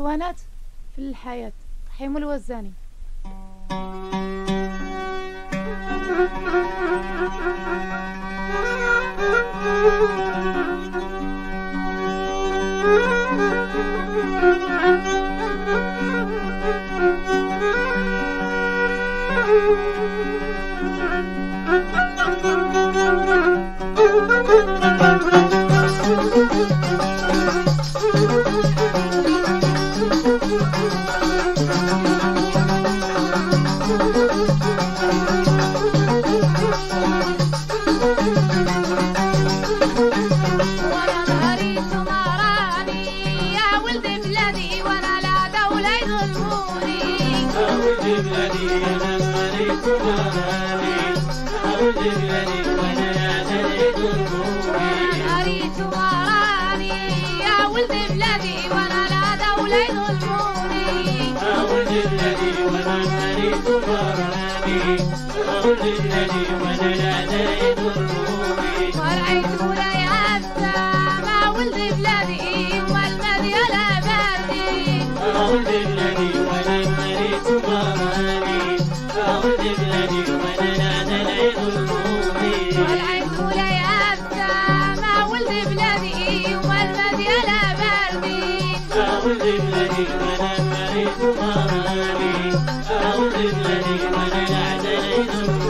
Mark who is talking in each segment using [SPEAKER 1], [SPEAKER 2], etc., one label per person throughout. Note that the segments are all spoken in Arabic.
[SPEAKER 1] اسطوانات في الحياة. حيم الوزاني.
[SPEAKER 2] Thank you. ورعيت ولاي السما ولد بلادي والمدينة لا باردي والعين Thank you.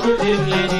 [SPEAKER 2] وكحلة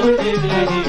[SPEAKER 2] Thank you.